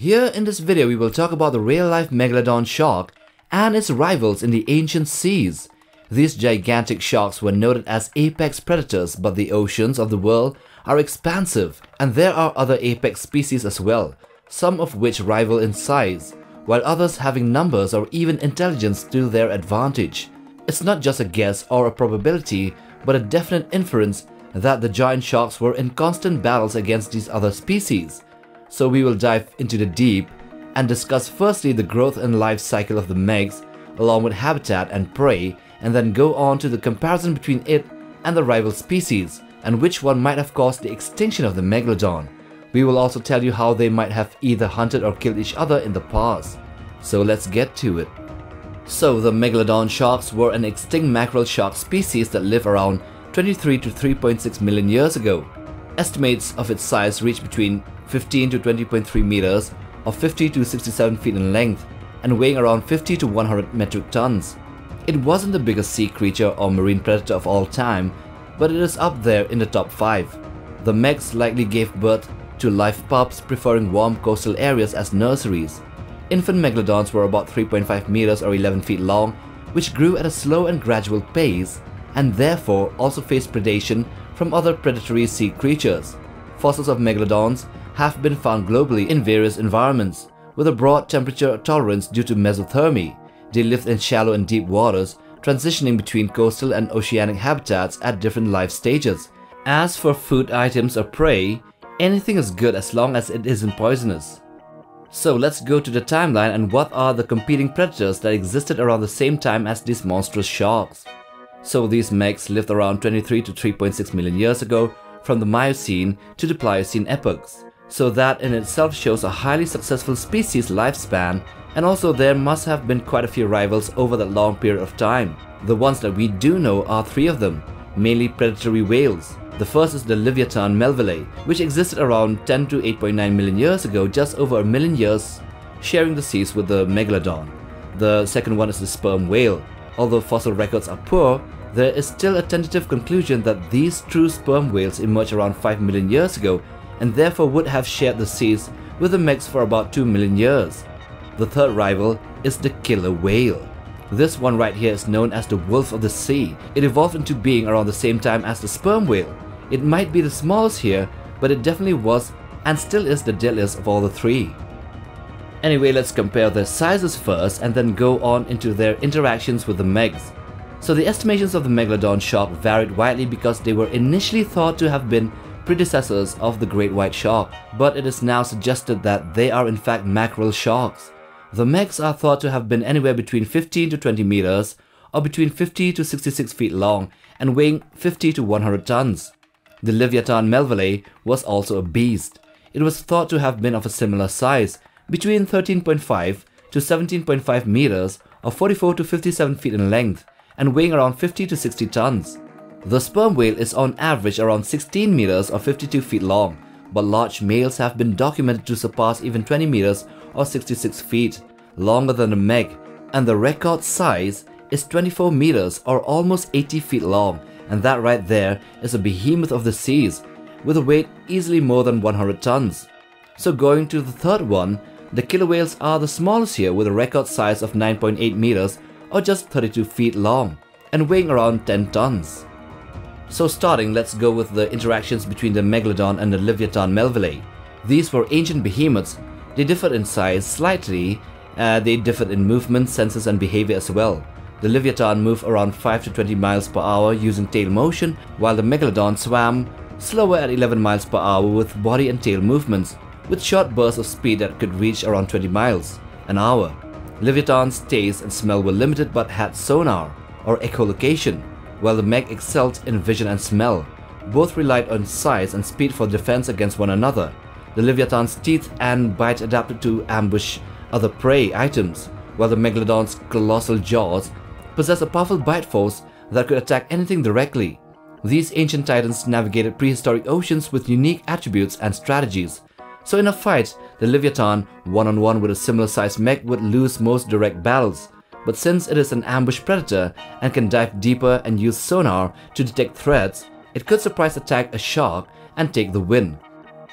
Here in this video we will talk about the real-life Megalodon shark and its rivals in the ancient seas. These gigantic sharks were noted as apex predators but the oceans of the world are expansive and there are other apex species as well, some of which rival in size, while others having numbers or even intelligence to their advantage. It's not just a guess or a probability, but a definite inference that the giant sharks were in constant battles against these other species. So we will dive into the deep and discuss firstly the growth and life cycle of the megs along with habitat and prey and then go on to the comparison between it and the rival species and which one might have caused the extinction of the megalodon. We will also tell you how they might have either hunted or killed each other in the past. So let's get to it. So the megalodon sharks were an extinct mackerel shark species that lived around 23 to 3.6 million years ago. Estimates of its size reach between 15 to 20.3 meters or 50 to 67 feet in length and weighing around 50 to 100 metric tons. It wasn't the biggest sea creature or marine predator of all time, but it is up there in the top 5. The Megs likely gave birth to live pups preferring warm coastal areas as nurseries. Infant megalodons were about 3.5 meters or 11 feet long, which grew at a slow and gradual pace and therefore also faced predation from other predatory sea creatures. Fossils of megalodons have been found globally in various environments, with a broad temperature tolerance due to mesothermy. They lived in shallow and deep waters, transitioning between coastal and oceanic habitats at different life stages. As for food items or prey, anything is good as long as it isn't poisonous. So let's go to the timeline and what are the competing predators that existed around the same time as these monstrous sharks. So these megs lived around 23 to 3.6 million years ago from the Miocene to the Pliocene epochs so that in itself shows a highly successful species lifespan and also there must have been quite a few rivals over that long period of time. The ones that we do know are three of them, mainly predatory whales. The first is the Livyatan melville, which existed around 10 to 8.9 million years ago, just over a million years, sharing the seas with the Megalodon. The second one is the sperm whale. Although fossil records are poor, there is still a tentative conclusion that these true sperm whales emerged around 5 million years ago and therefore would have shared the seas with the Megs for about 2 million years. The third rival is the killer whale. This one right here is known as the wolf of the sea. It evolved into being around the same time as the sperm whale. It might be the smallest here, but it definitely was and still is the deadliest of all the three. Anyway, let's compare their sizes first and then go on into their interactions with the Megs. So the estimations of the Megalodon shark varied widely because they were initially thought to have been predecessors of the great white shark, but it is now suggested that they are in fact mackerel sharks. The Megs are thought to have been anywhere between 15 to 20 meters, or between 50 to 66 feet long, and weighing 50 to 100 tons. The Livyatan melville was also a beast. It was thought to have been of a similar size, between 13.5 to 17.5 meters, or 44 to 57 feet in length, and weighing around 50 to 60 tons. The sperm whale is on average around 16 meters or 52 feet long, but large males have been documented to surpass even 20 meters or 66 feet, longer than a meg, and the record size is 24 meters or almost 80 feet long, and that right there is a behemoth of the seas, with a weight easily more than 100 tons. So going to the third one, the killer whales are the smallest here with a record size of 9.8 meters or just 32 feet long, and weighing around 10 tons. So starting, let's go with the interactions between the Megalodon and the Livyatan melville. These were ancient behemoths. They differed in size slightly, uh, they differed in movement, senses and behavior as well. The Livyatan moved around 5 to 20 miles per hour using tail motion, while the Megalodon swam slower at 11 miles per hour with body and tail movements, with short bursts of speed that could reach around 20 miles an hour. Livyatan's taste and smell were limited but had sonar, or echolocation, while the Meg excelled in vision and smell. Both relied on size and speed for defense against one another. The Livyatan's teeth and bite adapted to ambush other prey items, while the Megalodon's colossal jaws possessed a powerful bite force that could attack anything directly. These ancient titans navigated prehistoric oceans with unique attributes and strategies. So in a fight, the Livyatan, one-on-one -on -one with a similar sized Meg would lose most direct battles, but since it is an ambush predator and can dive deeper and use sonar to detect threats, it could surprise attack a shark and take the win.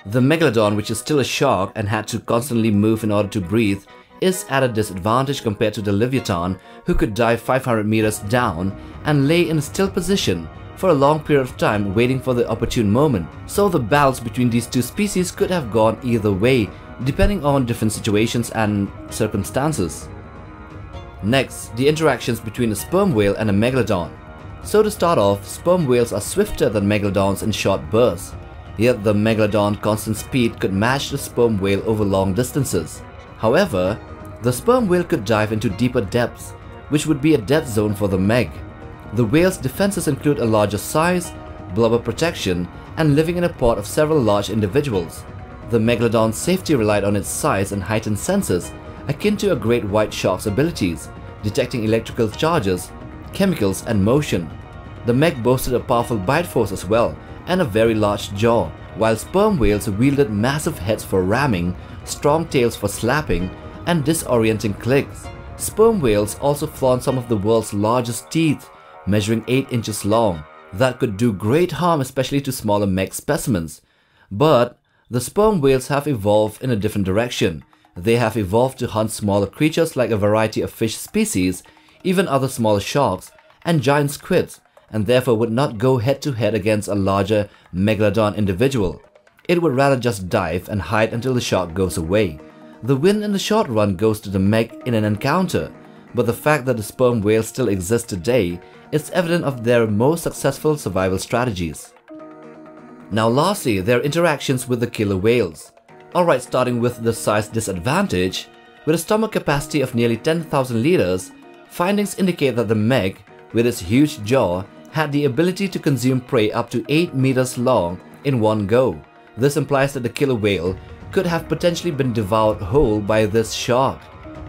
The Megalodon, which is still a shark and had to constantly move in order to breathe, is at a disadvantage compared to the Livyatan, who could dive 500 meters down and lay in a still position for a long period of time waiting for the opportune moment. So the battles between these two species could have gone either way, depending on different situations and circumstances. Next, the interactions between a sperm whale and a megalodon. So to start off, sperm whales are swifter than megalodons in short bursts, yet the megalodon constant speed could match the sperm whale over long distances. However, the sperm whale could dive into deeper depths, which would be a death zone for the meg. The whale's defenses include a larger size, blubber protection, and living in a pod of several large individuals. The megalodon's safety relied on its size and heightened senses, akin to a great white shark's abilities, detecting electrical charges, chemicals, and motion. The meg boasted a powerful bite force as well, and a very large jaw, while sperm whales wielded massive heads for ramming, strong tails for slapping, and disorienting clicks. Sperm whales also flaunt some of the world's largest teeth, measuring 8 inches long, that could do great harm especially to smaller meg specimens. But the sperm whales have evolved in a different direction. They have evolved to hunt smaller creatures like a variety of fish species, even other smaller sharks, and giant squids, and therefore would not go head to head against a larger megalodon individual. It would rather just dive and hide until the shark goes away. The win in the short run goes to the meg in an encounter, but the fact that the sperm whale still exists today is evident of their most successful survival strategies. Now lastly, their interactions with the killer whales. Alright, starting with the size disadvantage, with a stomach capacity of nearly 10,000 liters, findings indicate that the meg, with its huge jaw, had the ability to consume prey up to 8 meters long in one go. This implies that the killer whale could have potentially been devoured whole by this shark.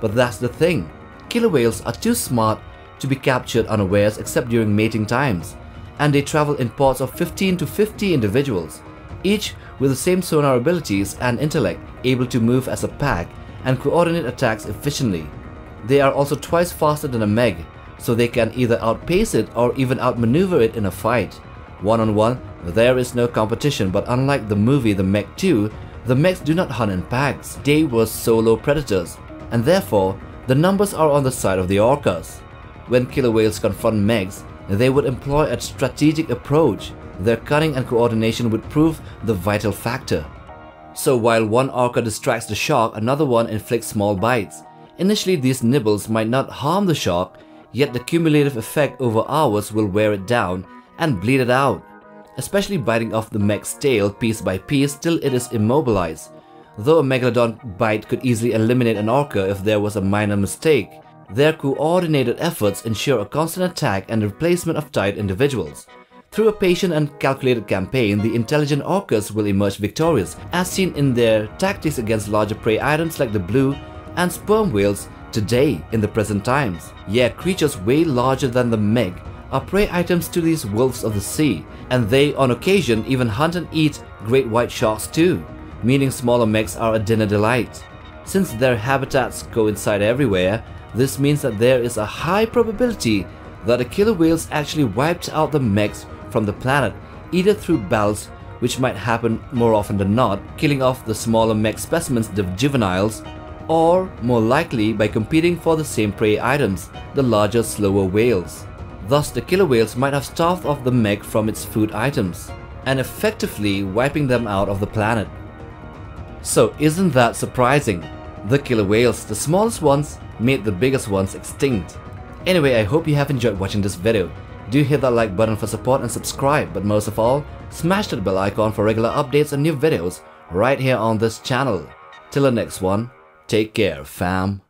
But that's the thing, killer whales are too smart to be captured unawares except during mating times, and they travel in pods of 15 to 50 individuals, each with the same sonar abilities and intellect, able to move as a pack and coordinate attacks efficiently. They are also twice faster than a Meg, so they can either outpace it or even outmaneuver it in a fight. One on one, there is no competition, but unlike the movie The Meg 2, the Megs do not hunt in packs, they were solo predators, and therefore, the numbers are on the side of the orcas. When killer whales confront Megs, they would employ a strategic approach. Their cunning and coordination would prove the vital factor. So while one orca distracts the shark, another one inflicts small bites. Initially these nibbles might not harm the shark, yet the cumulative effect over hours will wear it down and bleed it out. Especially biting off the meg's tail piece by piece till it is immobilized. Though a megalodon bite could easily eliminate an orca if there was a minor mistake, their coordinated efforts ensure a constant attack and replacement of tired individuals. Through a patient and calculated campaign, the intelligent orcas will emerge victorious, as seen in their tactics against larger prey items like the blue and sperm whales today in the present times. Yet creatures way larger than the meg are prey items to these wolves of the sea, and they on occasion even hunt and eat great white sharks too, meaning smaller megs are a dinner delight. Since their habitats coincide everywhere, this means that there is a high probability that the killer whales actually wiped out the megs from the planet, either through battles which might happen more often than not, killing off the smaller meg specimens, the juveniles, or more likely by competing for the same prey items, the larger, slower whales. Thus, the killer whales might have starved off the meg from its food items, and effectively wiping them out of the planet. So isn't that surprising? The killer whales, the smallest ones, made the biggest ones extinct. Anyway, I hope you have enjoyed watching this video. Do hit that like button for support and subscribe, but most of all, smash that bell icon for regular updates and new videos right here on this channel. Till the next one, take care fam.